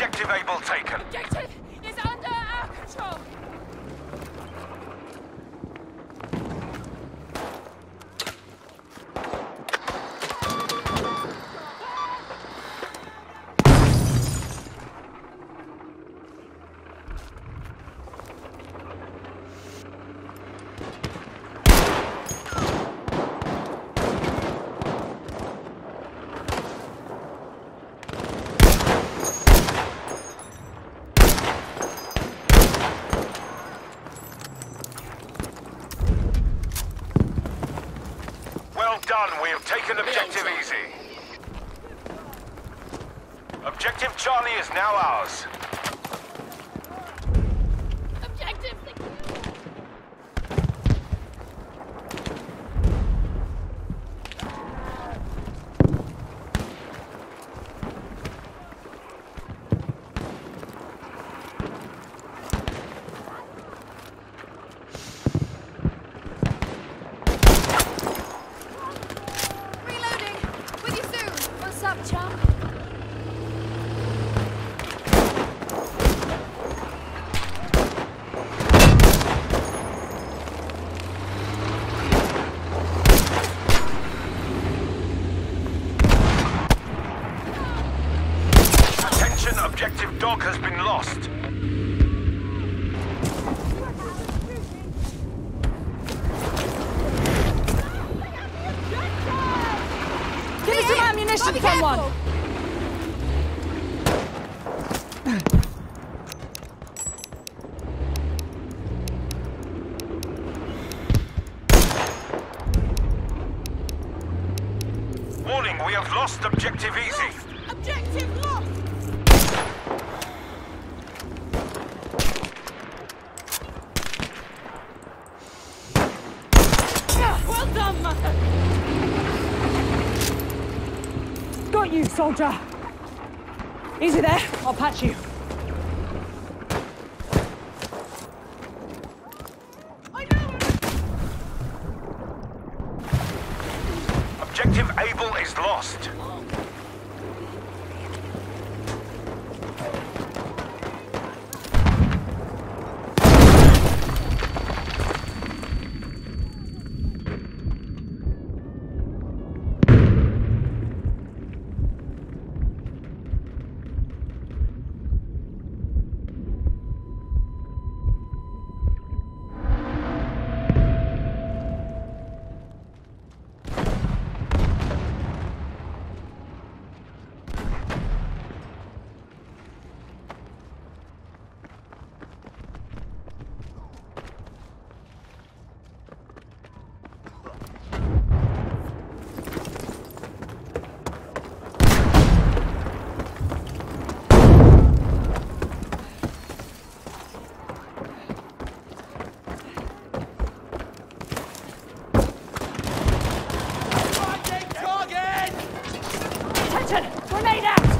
Objective Able taken. dog has been lost. Roger! Easy there, I'll patch you. Objective Able is lost. Captain! Grenade out!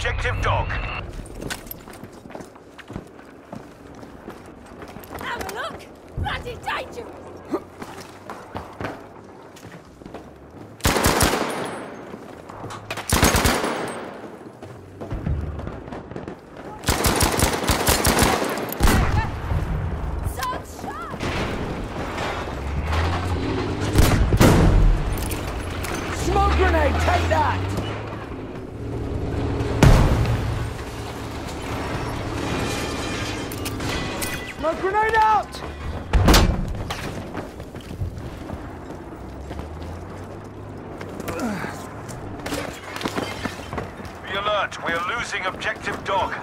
objective dog. Have a look! Bloody dangerous! Take that! My grenade out! Be alert, we're losing objective dog.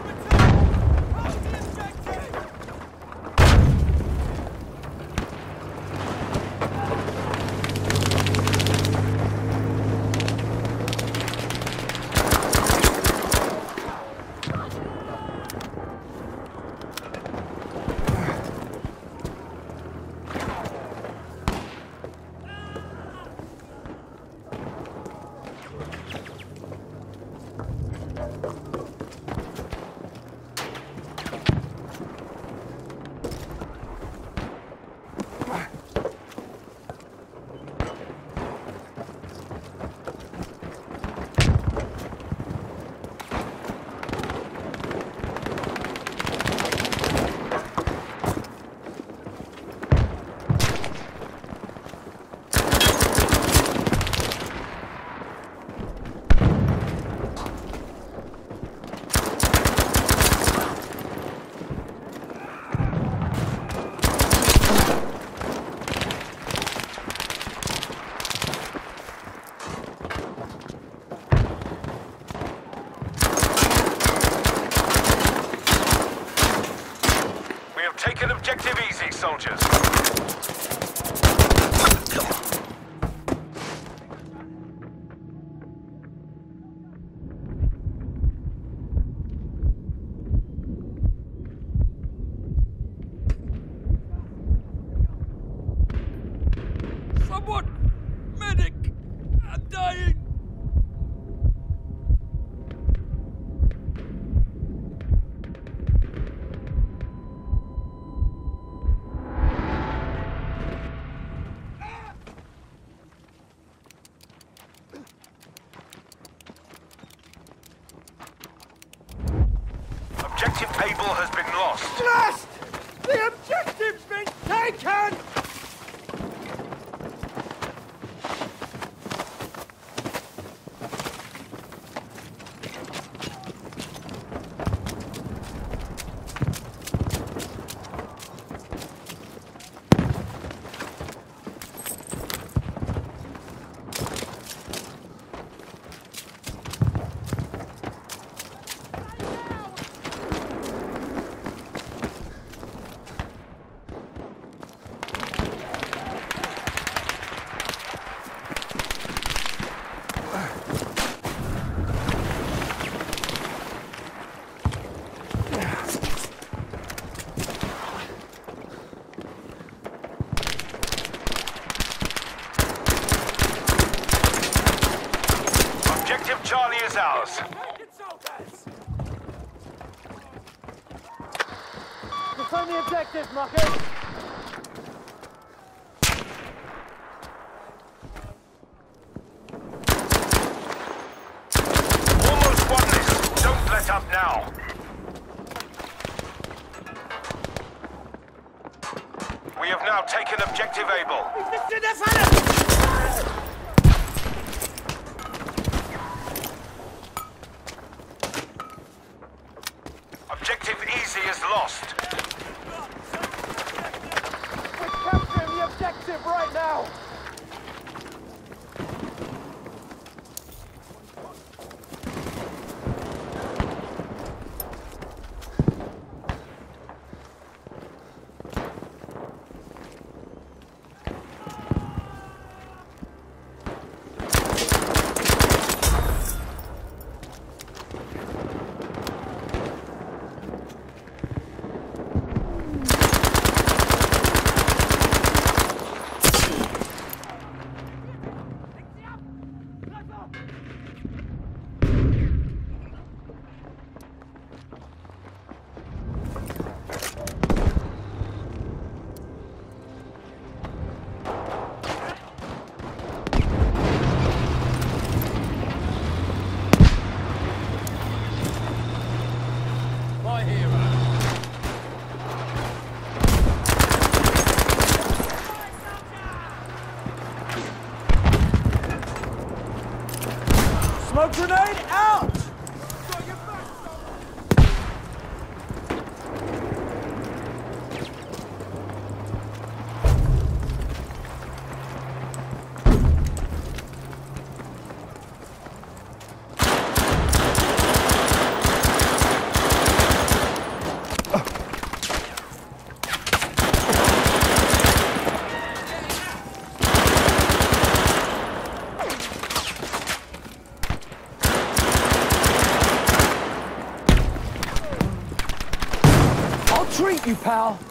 Fertig, mach ich! grenade! while.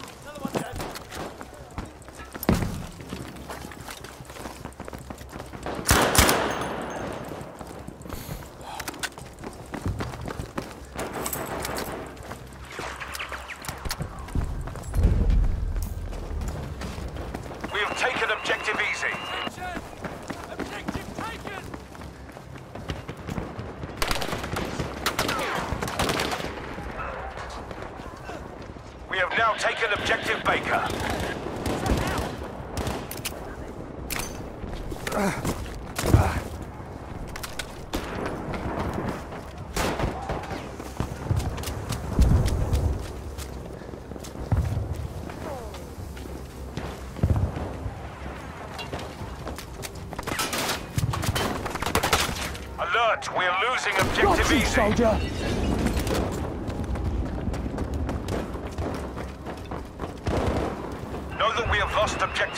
Losing objective easy. soldier! Know that we have lost objective.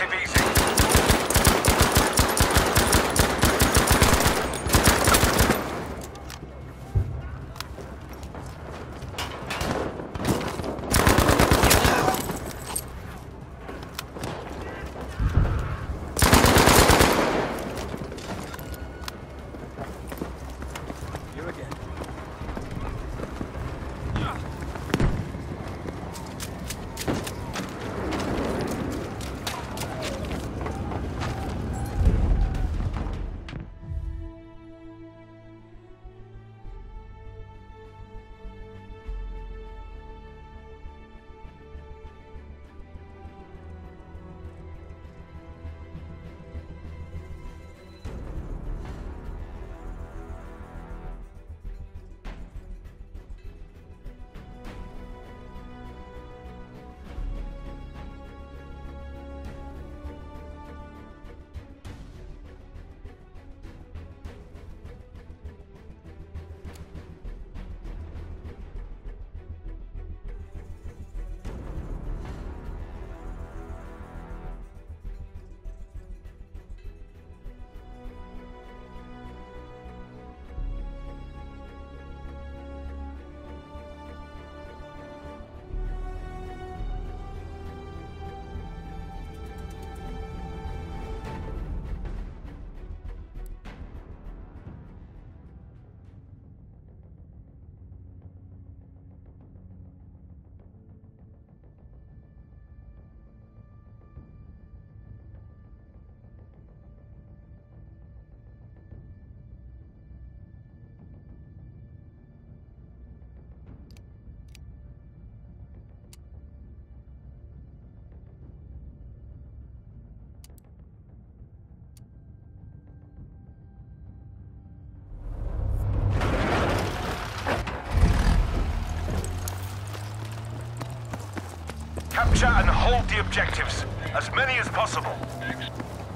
Objectives, as many as possible.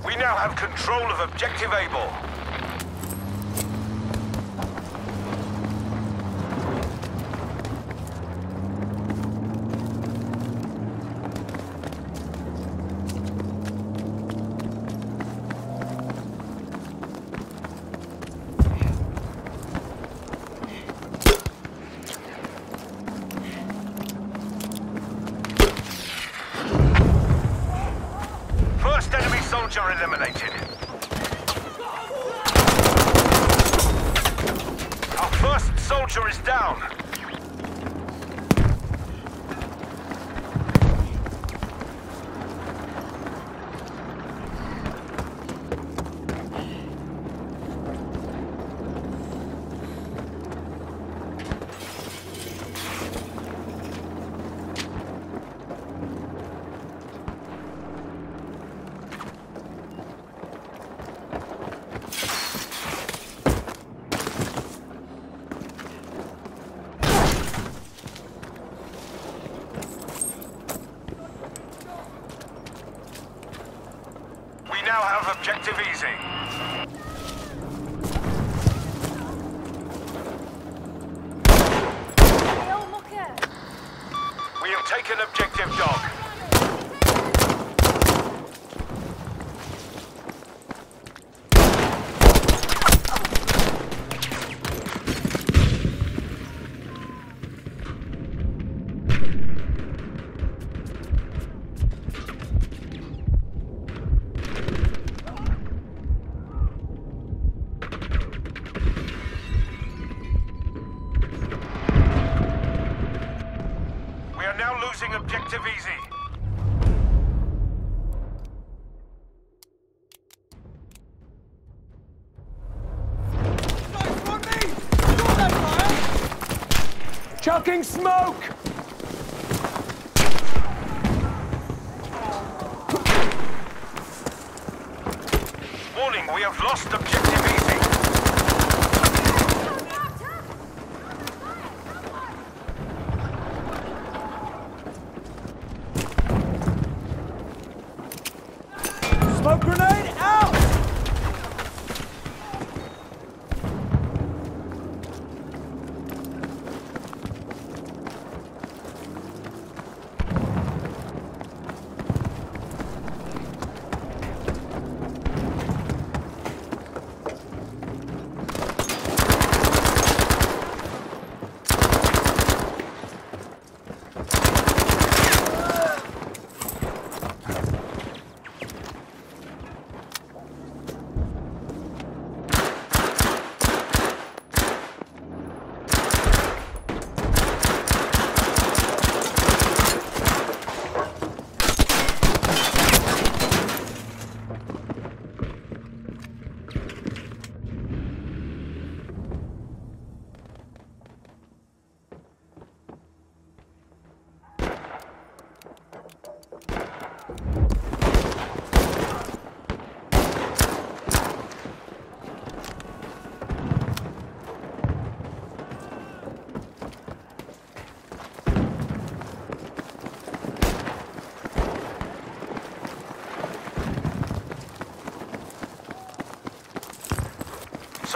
We now have control of Objective Able. First enemy soldier eliminated. Our first soldier is down. Objective easy. Chucking smoke! Warning, we have lost objective easy. Smoke grenade out!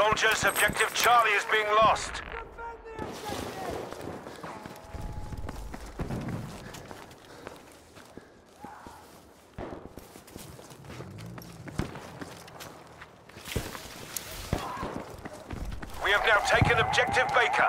Soldiers, objective Charlie is being lost. We have now taken objective Baker.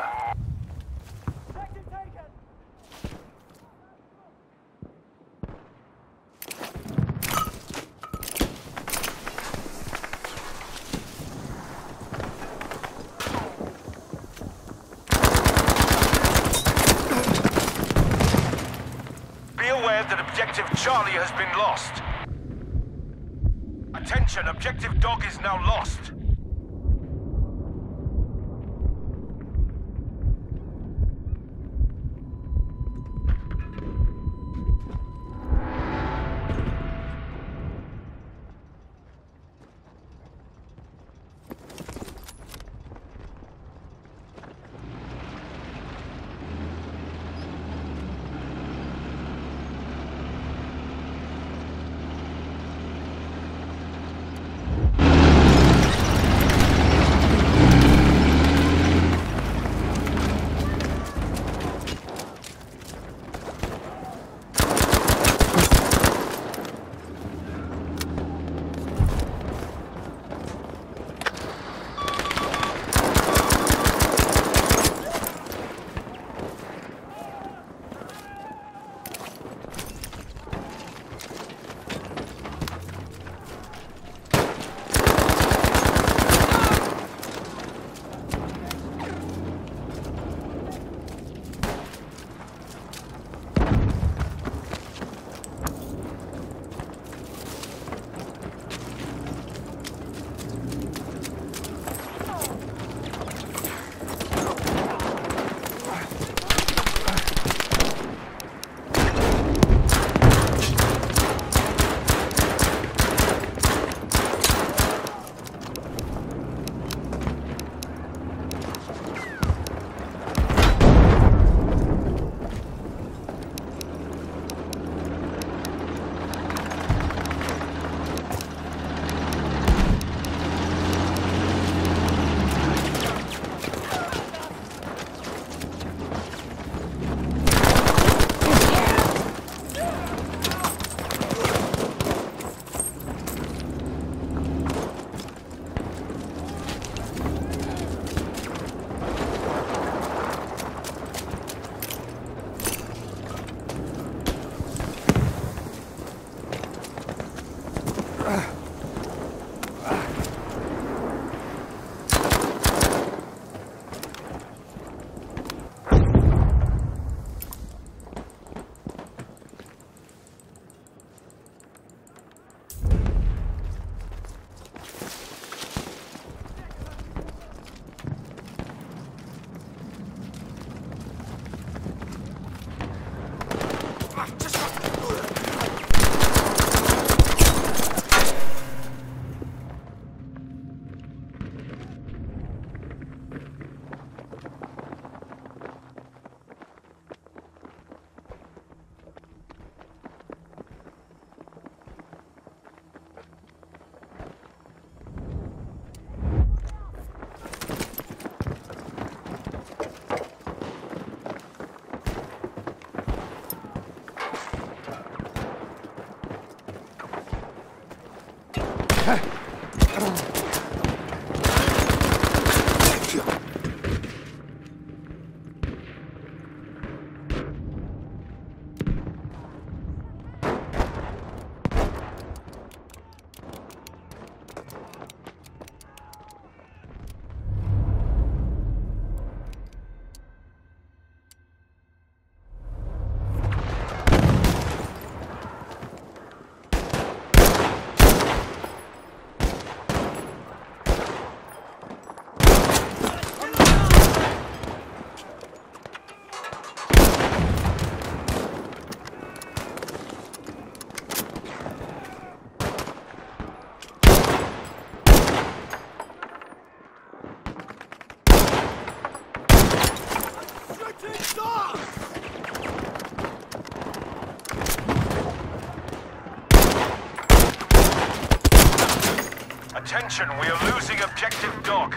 Attention, we are losing objective dog.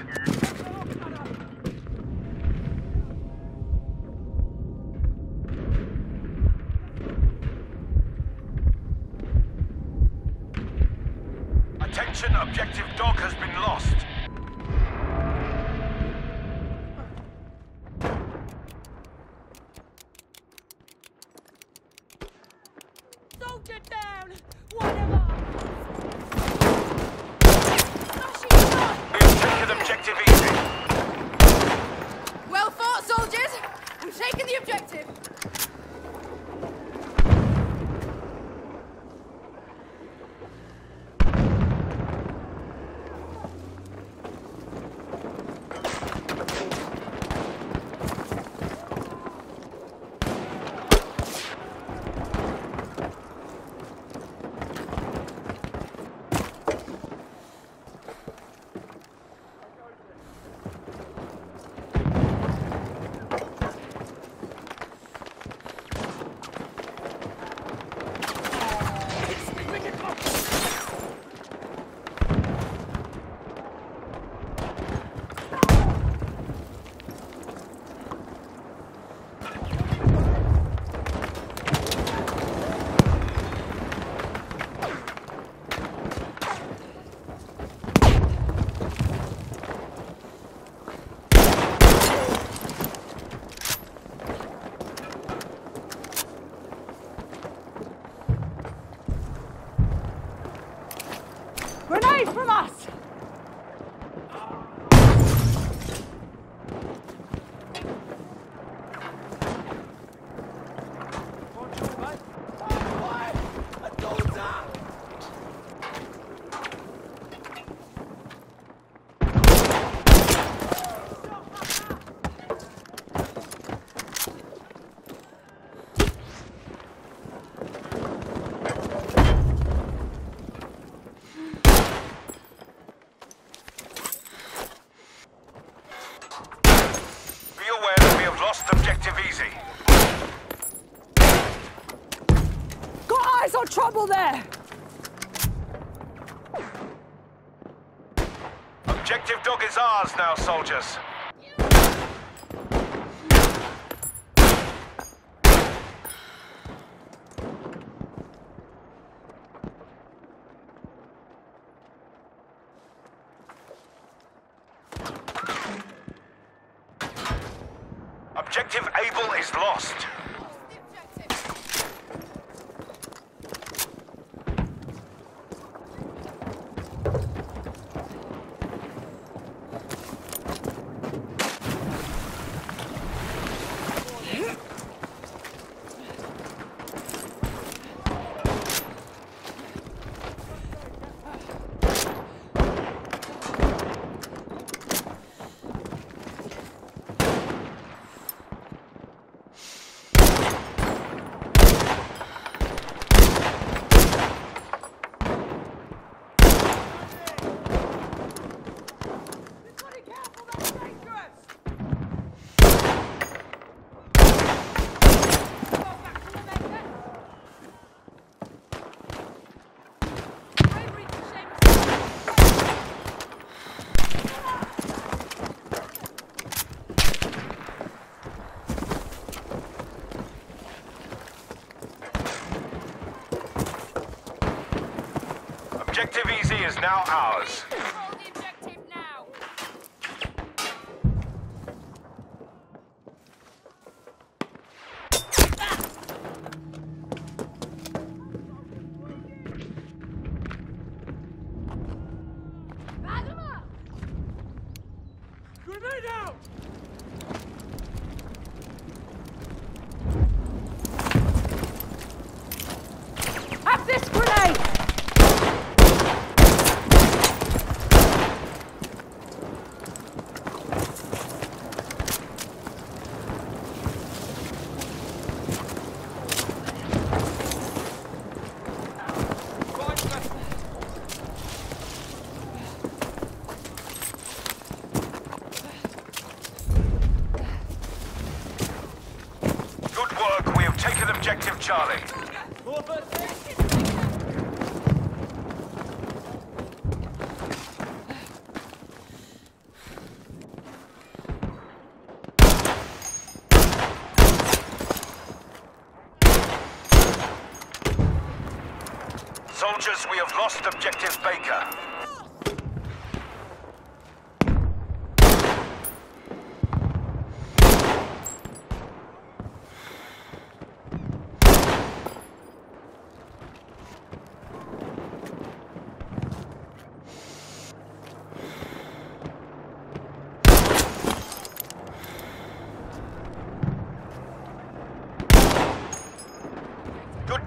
Attention, objective dog has been lost. ours now, soldiers. Have this grenade!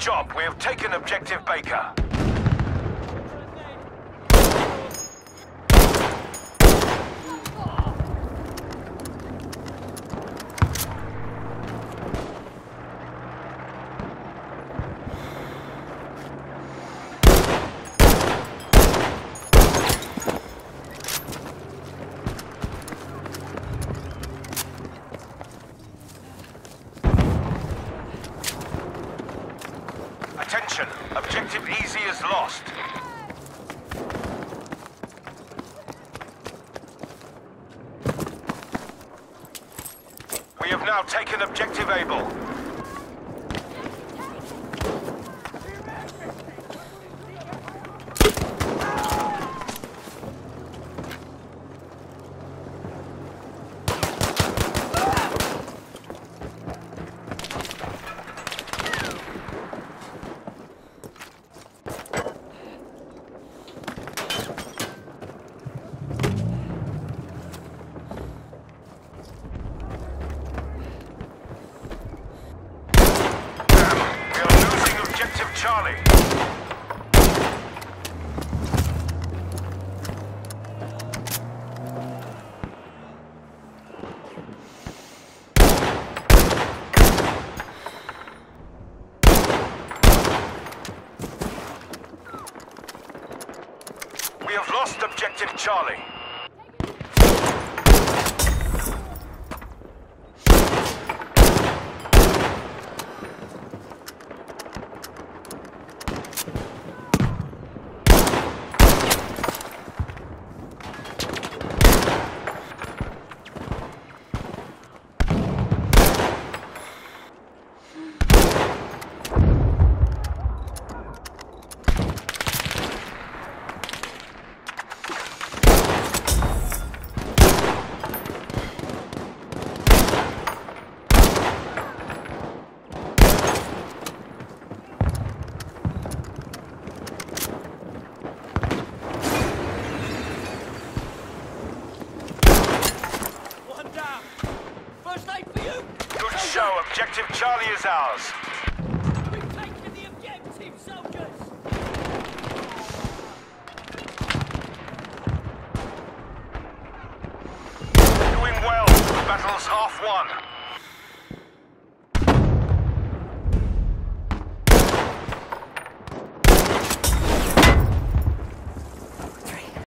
job. We have taken objective Baker. Charlie. ours.